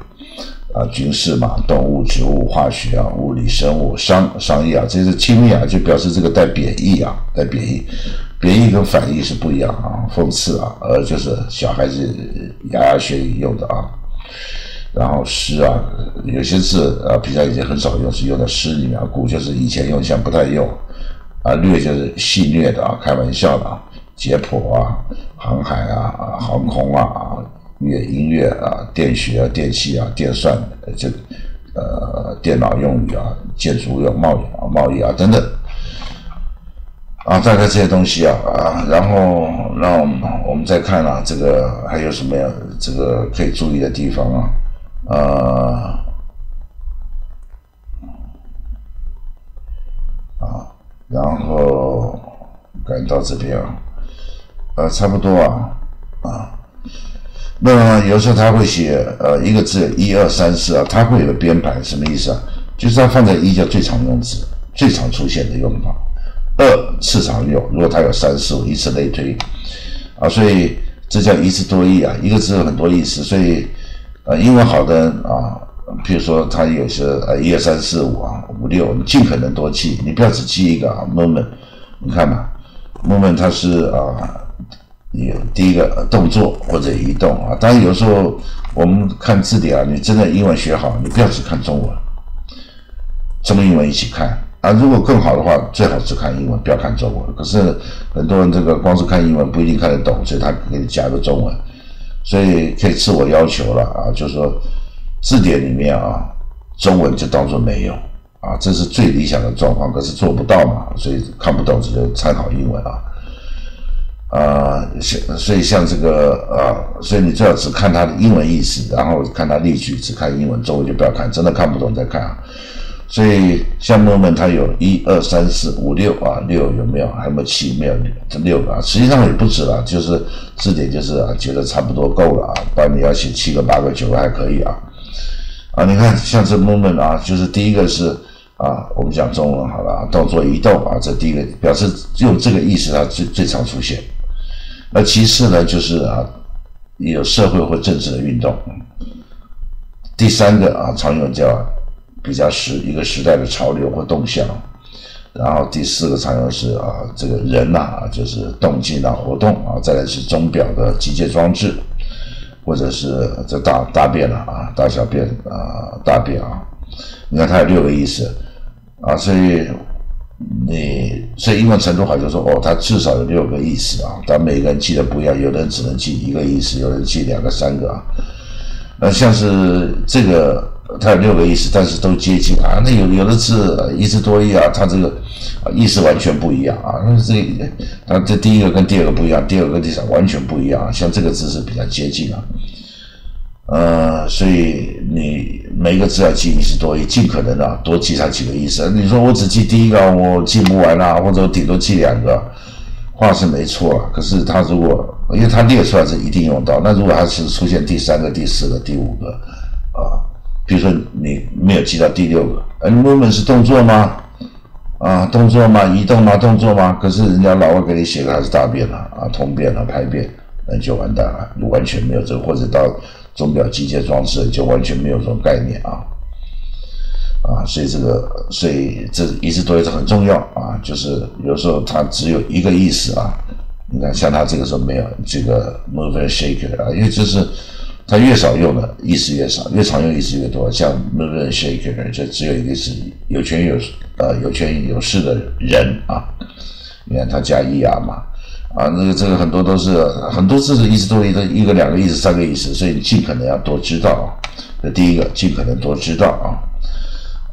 啊，军事嘛，动物、植物、化学啊，物理、生物、商商业啊，这是亲密啊，就表示这个带贬义啊，带贬义，贬义跟反义是不一样啊，讽刺啊，呃，就是小孩子牙牙学语用的啊。然后诗啊，有些字啊，平常已经很少用，是用在诗里面。古就是以前用，现在不太用。啊，略就是戏谑的啊，开玩笑的啊，解剖啊，航海啊，航空啊。乐音乐啊，电学啊，电器啊，电算，这呃，电脑用语啊，建筑用贸易啊，贸易啊等等啊，大概这些东西啊啊，然后让我们再看啊，这个还有什么呀？这个可以注意的地方啊，啊啊，然后赶到这边啊，呃，差不多啊啊，那么有时候他会写呃一个字一二三四啊，他会有编排，什么意思啊？就是他放在一叫最常用字，最常出现的用法。二次常用，如果它有三四五，以此类推，啊，所以这叫一字多义啊，一个字有很多意思，所以，呃，英文好的人啊，譬如说他有些呃一二三四五啊五六，你尽可能多记，你不要只记一个啊，moment，你看嘛，moment 它是啊有第一个动作或者移动啊，当然有时候我们看字典啊，你真的英文学好，你不要只看中文，中英文一起看。啊，如果更好的话，最好只看英文，不要看中文。可是很多人这个光是看英文不一定看得懂，所以他给你加个中文，所以可以自我要求了啊，就是说字典里面啊，中文就当做没有啊，这是最理想的状况。可是做不到嘛，所以看不懂只就参考英文啊。啊，像所以像这个啊，所以你最好只看它的英文意思，然后看它例句，只看英文，中文就不要看，真的看不懂再看啊。所以像 moment 它有一二三四五六啊，六有没有？还有没有七？没有，这六个啊，实际上也不止了，就是字典就是啊，觉得差不多够了啊，不然你要写七个、八个、九个还可以啊。啊，你看像这 moment 啊，就是第一个是啊，我们讲中文好了，动作移动啊，这第一个表示用这个意思它最最常出现。那其次呢，就是啊，有社会或政治的运动。第三个啊，常用叫。比较时一个时代的潮流或动向，然后第四个常用是啊，这个人呐，就是动静啊活动啊，再来是钟表的机械装置，或者是这大大便了啊，大小便啊，大便啊，你看它有六个意思。啊，所以你所以英文程度好就说哦，它至少有六个意思啊，但每个人记得不一样，有的人只能记一个意思，有人记两个、三个啊，那像是这个。它有六个意思，但是都接近啊。那有有的字一字多义啊，它这个意思完全不一样啊。那这它这第一个跟第二个不一样，第二个跟第三个完全不一样。像这个字是比较接近啊，呃，所以你每一个字要记一字多义，尽可能啊多记它几个意思。你说我只记第一个，我记不完啊，或者我顶多记两个，话是没错啊。可是它如果因为它列出来是一定用到，那如果它是出现第三个、第四个、第五个啊。比如说你没有记到第六个，呃，movement 是动作吗？啊，动作吗？移动吗？动作吗？可是人家老外给你写的还是大便了啊，通便了，排便，那就完蛋了，你完全没有这个，或者到钟表机械装置就完全没有这种概念啊，啊，所以这个，所以这一直都是很重要啊，就是有时候它只有一个意思啊，你看像它这个时候没有这个 movement shaker 啊，因为这是。它越少用的意思越少，越常用意思越多。像 movement shaker 就只有一个是有权有呃有权有势的人啊。你看他加 er 嘛，啊，那个这个很多都是很多字的意思都一个一个两个意思三个意思，所以你尽可能要多知道啊。这第一个尽可能多知道啊。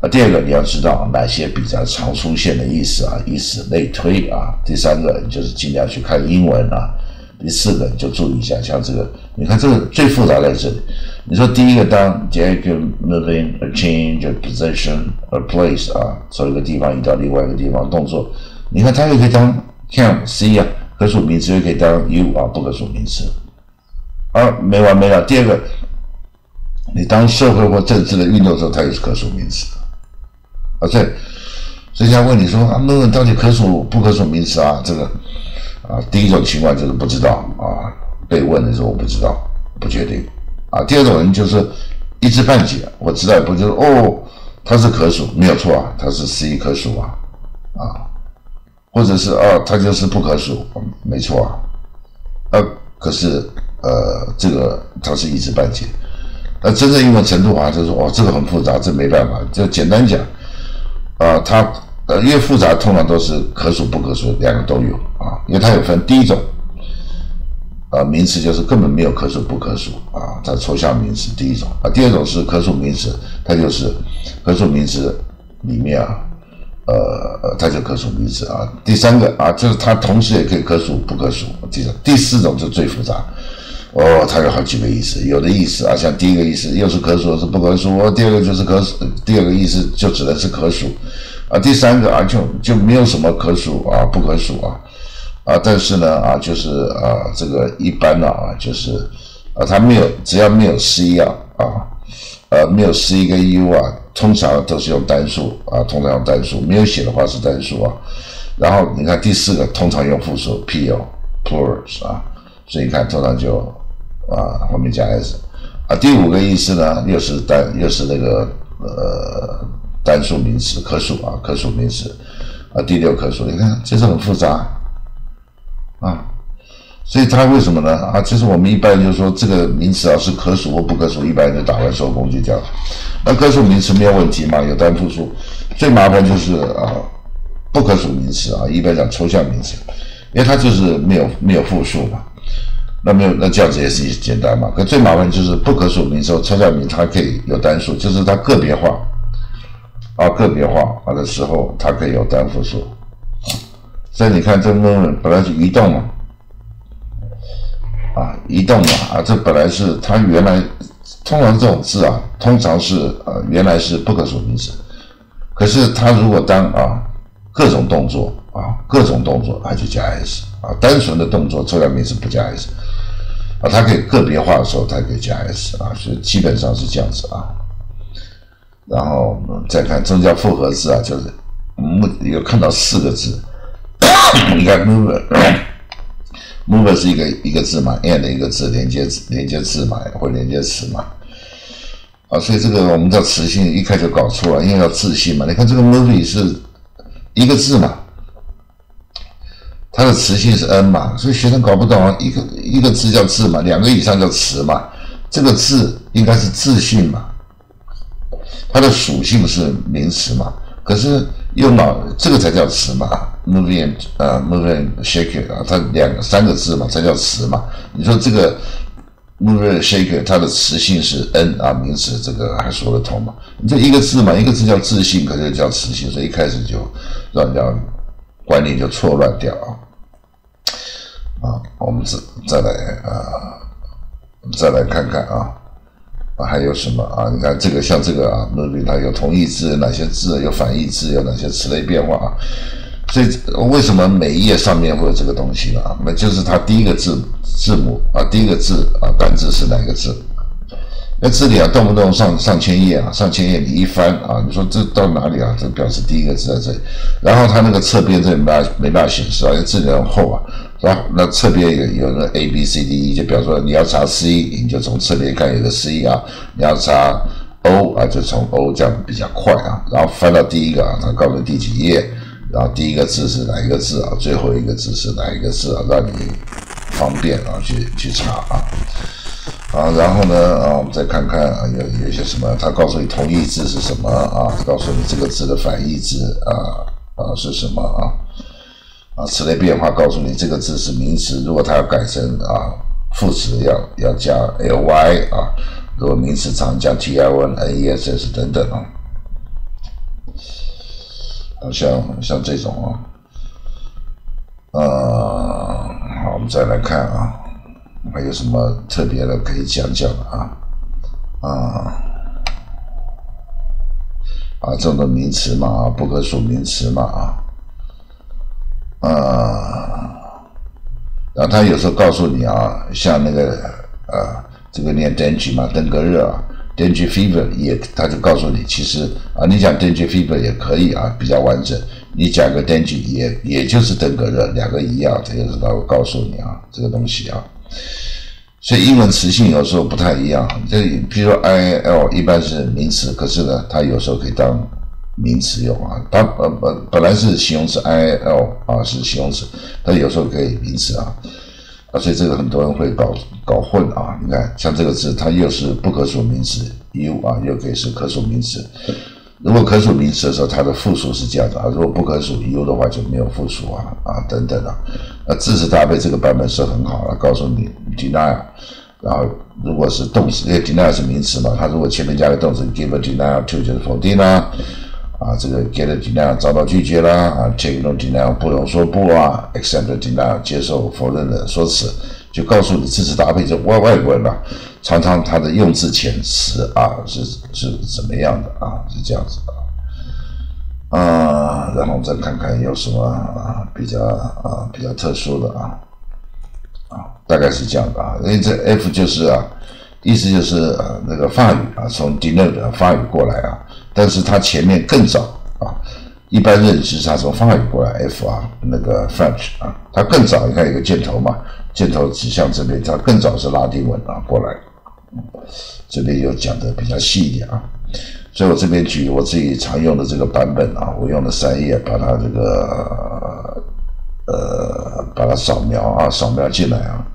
啊，第二个你要知道哪些比较常出现的意思啊，以此类推啊。第三个就是尽量去看英文啊。第四个就注意一下，像这个，你看这个最复杂在这里。你说第一个当 take moving a change a position a place 啊，从一个地方移到另外一个地方动作，你看它又可以当 can C 啊，可数名词又可以当 you 啊，不可数名词。啊，没完没了。第二个，你当社会或政治的运动时候，它也是可数名词。啊，这，所以想问你说啊那到底可数不可数名词啊？这个。啊，第一种情况就是不知道啊，被问的时候我不知道，不确定啊。第二种人就是一知半解，我知道也不就是哦，它是可数，没有错啊，它是 C 可数啊，啊，或者是啊，它就是不可数，没错啊，呃，可是呃，这个它是一知半解，那真正英文程度啊，就是哦，这个很复杂，这没办法，就简单讲啊，它。呃，越复杂通常都是可数不可数，两个都有因为它有分第一种，呃，名词就是根本没有可数不可数啊，它抽象名词第一种啊，第二种是可数名词，它就是可数名词里面啊，呃，它就可数名词啊。第三个啊，就是它同时也可以可数不可数。第四第四种就最复杂，哦，它有好几个意思，有的意思啊，像第一个意思又是可数是不可数，哦，第二个就是可数，第二个意思就只能是可数啊，第三个啊就就没有什么可数啊不可数啊啊，但是呢啊就是啊这个一般呢啊就是啊它没有只要没有 C 啊啊呃没有 C 跟 U 啊。通常都是用单数啊，通常用单数，没有写的话是单数啊。然后你看第四个，通常用复数 p o p l u r a l s 啊，所以你看通常就啊后面加 s 啊。第五个意思呢，又是单，又是那个呃单数名词，可数啊，可数名词啊。第六可数，你看这是很复杂啊。所以它为什么呢？啊，其实我们一般就是说这个名词啊是可数或不可数，一般就打完收工就掉。那可数名词没有问题嘛？有单复数，最麻烦就是啊不可数名词啊，一般讲抽象名词，因为它就是没有没有复数嘛。那没有那这样子也是简单嘛。可最麻烦就是不可数名词、抽象名词，它可以有单数，就是它个别化啊个别化啊的时候，它可以有单复数。所以你看这个本来是移动嘛。啊，移动嘛，啊，这本来是它原来通常这种字啊，通常是呃原来是不可数名词，可是它如果当啊各种动作啊各种动作，它就加 s 啊，单纯的动作抽象名词不加 s 啊，它可以个别化的时候它可以加 s 啊，所以基本上是这样子啊。然后我们再看增加复合字啊，就是目有看到四个字，你看 move。move 是一个一个字嘛，and 一个字连接连接字嘛，或连接词嘛，啊，所以这个我们叫词性一开始搞错了，因为要字性嘛。你看这个 movie 是一个字嘛，它的词性是 n 嘛，所以学生搞不懂啊，一个一个字叫字嘛，两个以上叫词嘛，这个字应该是字性嘛，它的属性是名词嘛，可是。用脑，这个才叫词嘛，moving 啊，moving shaker 啊，它两个三个字嘛，才叫词嘛。你说这个 moving shaker 它的词性是 n 啊，名词这个还说得通嘛？你这一个字嘛，一个字叫字性，可是叫词性，所以一开始就让人家观念就错乱掉啊。啊，我们再再来啊，再来看看啊。还有什么啊？你看这个像这个啊，，movie 它有同义字，哪些字有反义字，有哪些词类变化啊？这为什么每一页上面会有这个东西呢？那就是它第一个字字母啊，第一个字啊，单字是哪个字？那字里啊，动不动上上千页啊，上千页你一翻啊，你说这到哪里啊？这表示第一个字在这里，然后它那个侧边这里没没办法显示啊，因为字很厚啊。是吧那侧边有有个 A B C D E，就比方说你要查 C，你就从侧边看有个 C 啊；你要查 O 啊，就从 O 这样比较快啊。然后翻到第一个啊，它告诉第几页，然后第一个字是哪一个字啊，最后一个字是哪一个字啊，让你方便啊去去查啊。啊，然后呢啊，我们再看看啊，有有些什么？它告诉你同义字是什么啊？告诉你这个字的反义字啊啊是什么啊？啊，词类变化告诉你这个字是名词，如果它要改成啊副词，要要加 ly 啊，如果名词常加 t i n n e s s 等等啊，像像这种啊，啊，好，我们再来看啊，还有什么特别的可以讲讲啊？啊，啊，这种名词嘛，不可数名词嘛啊。啊，然后他有时候告诉你啊，像那个啊，这个念 dengue 嘛，登革热啊，dengue fever 也，他就告诉你，其实啊，你讲 dengue fever 也可以啊，比较完整。你讲个 dengue 也也就是登革热，两个一样，他有时候他会告诉你啊，这个东西啊。所以英文词性有时候不太一样。这比如说 I L 一般是名词，可是呢，它有时候可以当。名词用啊，它呃本本来是形容词，I L 啊是形容词，它有时候可以名词啊，啊所以这个很多人会搞搞混啊。你看像这个字，它又是不可数名词，U 啊又可以是可数名词。如果可数名词的时候，它的复数是这样的啊；如果不可数 U 的话，就没有复数啊啊等等啊。那字词搭配这个版本是很好了，告诉你 deny，然后如果是动词，因为 deny 是名词嘛，它如果前面加个动词，give a denial to 就是否定啊。啊，这个 get 尽量遭到拒绝啦，啊，take no 尽量不能说不啊，accept 尽量接受否认的说辞，就告诉你支持搭配这外外国人啊，常常他的用字遣词啊是是怎么样的啊，是这样子啊，啊，然后再看看有什么啊比较啊比较特殊的啊，啊，大概是这样的啊，因为这 F 就是啊。意思就是呃那个法语啊，从 denote 法语过来啊，但是它前面更早啊，一般认知它从法语过来 F 啊，那个 French 啊，它更早，你看有个箭头嘛，箭头指向这边，它更早是拉丁文啊过来，这边又讲的比较细一点啊，所以我这边举我自己常用的这个版本啊，我用了三页把它这个呃把它扫描啊，扫描进来啊。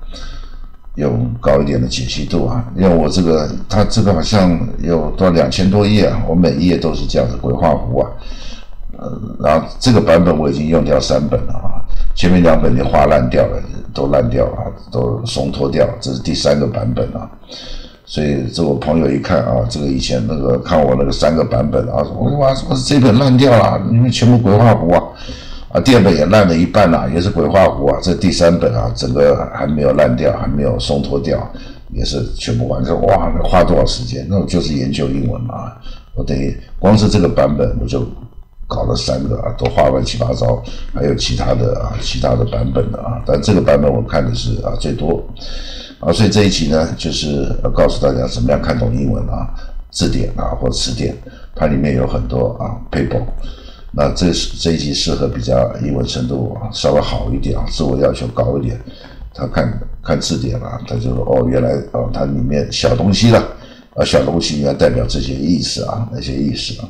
用高一点的解析度啊，因为我这个它这个好像有到两千多页啊，我每一页都是这样子鬼画符啊，呃，然后这个版本我已经用掉三本了啊，前面两本已经画烂掉了，都烂掉了，都松脱掉，这是第三个版本啊，所以这我朋友一看啊，这个以前那个看我那个三个版本啊，我说哇，怎么这本烂掉了？因为全部鬼画符啊。啊，第二本也烂了一半了，也是鬼画符啊。这第三本啊，整个还没有烂掉，还没有松脱掉，也是全部完成。哇，那花多少时间？那我就是研究英文嘛。我等于光是这个版本，我就搞了三个啊，都画乱七八糟。还有其他的啊，其他的版本的啊，但这个版本我看的是啊最多啊。所以这一集呢，就是要告诉大家怎么样看懂英文啊，字典啊或词典，它里面有很多啊 paper。那这是这一集适合比较英文程度稍微好一点啊，自我要求高一点。他看看字典了，他就说哦，原来哦，它里面小东西了，啊，小东西应该代表这些意思啊，那些意思啊。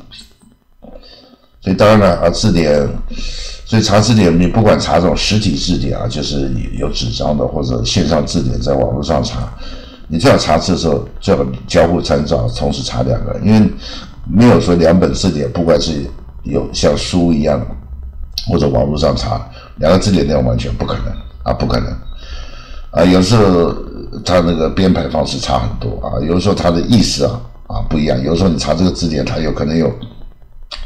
所以当然了啊，字典，所以查字典，你不管查这种实体字典啊，就是有纸张的或者线上字典，在网络上查，你最好查字的时候最好交互参照，同时查两个，因为没有说两本字典，不管是。有像书一样，或者网络上查两个字典那样完全不可能啊，不可能啊！有时候它那个编排方式差很多啊，有时候它的意思啊啊不一样。有时候你查这个字典，它有可能有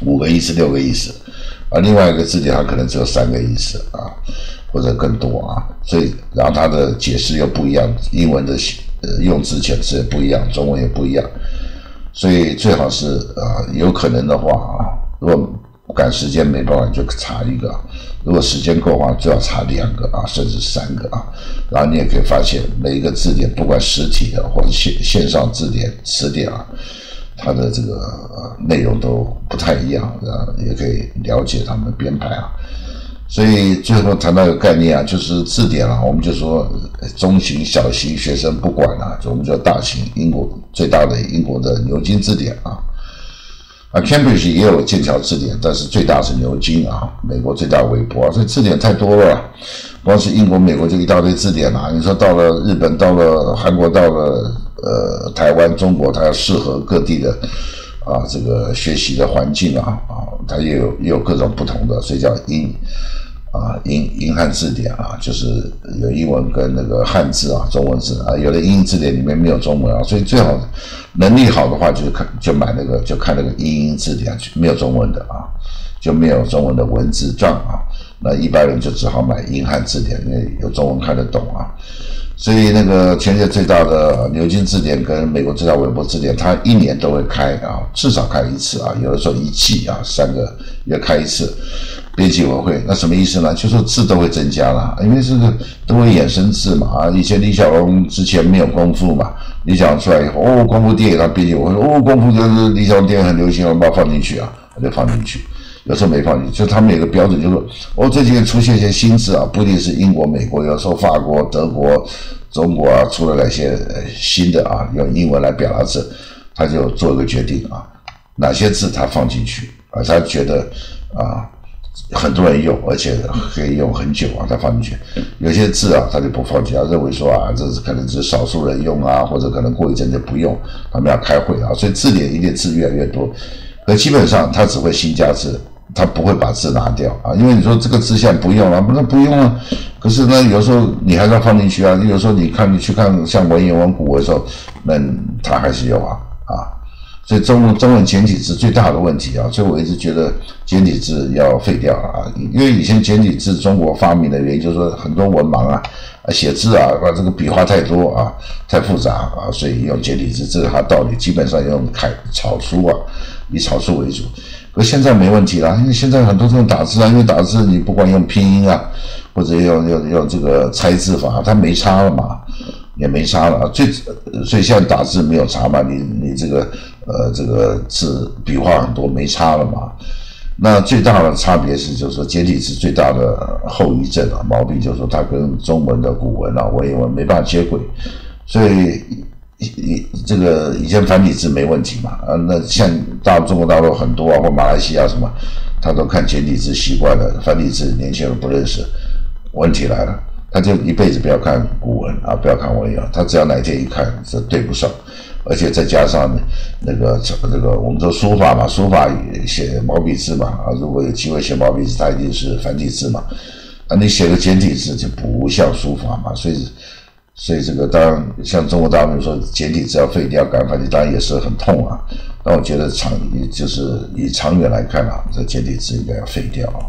五个意思、六个意思，而另外一个字典它可能只有三个意思啊，或者更多啊。所以然后它的解释又不一样，英文的呃用字遣词也不一样，中文也不一样，所以最好是啊，有可能的话啊。如果赶时间没办法，就查一个；如果时间够的话，最好查两个啊，甚至三个啊。然后你也可以发现，每一个字典，不管实体的或者线线上字典、词典啊，它的这个内容都不太一样，啊，也可以了解他们的编排啊。所以最后谈到一个概念啊，就是字典啊，我们就说中型、小型学生不管了，就我们叫大型英国最大的英国的牛津字典啊。啊，Cambridge 也有剑桥字典，但是最大是牛津啊，美国最大韦伯，这字典太多了，光是英国、美国就一大堆字典啊。你说到了日本、到了韩国、到了呃台湾、中国，它要适合各地的啊这个学习的环境啊啊，它也有也有各种不同的，所以叫英。啊，英英汉字典啊，就是有英文跟那个汉字啊，中文字啊，有的英字典里面没有中文啊，所以最好能力好的话，就是看就买那个，就看那个英英字典，没有中文的啊，就没有中文的文字状啊，那一般人就只好买英汉字典，因为有中文看得懂啊。所以那个全世界最大的牛津字典跟美国最大韦伯字典，它一年都会开啊，至少开一次啊，有的时候一季啊，三个月开一次。编辑委员会，那什么意思呢？就说字都会增加了，因为这个都会衍生字嘛。啊，以前李小龙之前没有功夫嘛，李小龙出来以后，哦，功夫电影，他编辑委员会，哦，功夫就是李小龙电影很流行，我把它放进去啊，他就放进去。有时候没放进去，就他们有个标准，就是哦，最近出现一些新字啊，不一定是英国、美国，有时候法国、德国、中国啊，出了哪些新的啊，用英文来表达字，他就做一个决定啊，哪些字他放进去啊，他觉得啊。很多人用，而且可以用很久啊，他放进去。有些字啊，他就不放进去，他认为说啊，这是可能是少数人用啊，或者可能过一阵就不用，他们要开会啊，所以字典一定字越来越多。可基本上他只会新加字，他不会把字拿掉啊，因为你说这个字现在不用了，不是不用了。可是呢，有时候你还是要放进去啊。有时候你看你去看像文言文古文的时候，那他还是有啊啊。所以中中文简体字最大的问题啊，所以我一直觉得简体字要废掉啊，因为以前简体字中国发明的原因就是说很多文盲啊，写字啊，把这个笔画太多啊，太复杂啊，所以用简体字，这是它道理，基本上用楷草书啊，以草书为主。可现在没问题了，因为现在很多这种打字啊，因为打字你不管用拼音啊，或者用用用这个猜字法，它没差了嘛。也没差了，最所以现在打字没有差嘛，你你这个呃这个字笔画很多没差了嘛，那最大的差别是就是说简体字最大的后遗症啊毛病就是说它跟中文的古文啊文言文没办法接轨，所以以这个以前繁体字没问题嘛啊那像大中国大陆很多啊或马来西亚什么，他都看简体字习惯了，繁体字年轻人不认识，问题来了。他就一辈子不要看古文啊，不要看文言，他只要哪天一看是对不上，而且再加上那个这个我们说书法嘛，书法写毛笔字嘛啊，如果有机会写毛笔字，它一定是繁体字嘛，啊，你写个简体字就不像书法嘛，所以所以这个当然像中国大陆说简体字要废掉改繁体，当然也是很痛啊，但我觉得长就是以长远来看啊，这简体字应该要废掉啊。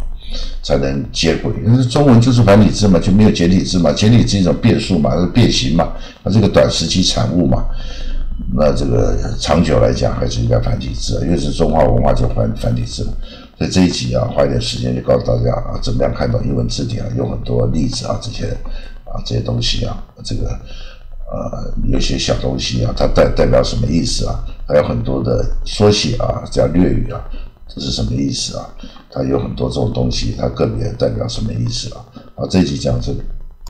才能接轨，因为中文就是繁体字嘛，就没有简体字嘛。简体字一种变数嘛，是变形嘛，它这个短时期产物嘛。那这个长久来讲还是应该繁体字，因为是中华文化就繁繁体字。所以这一集啊，花一点时间就告诉大家啊，怎么样看懂英文字典啊，有很多例子啊，这些啊这些东西啊，这个呃有些小东西啊，它代代表什么意思啊？还有很多的缩写啊，叫略语啊。这是什么意思啊？它有很多这种东西，它个别代表什么意思啊？好，这集讲这里。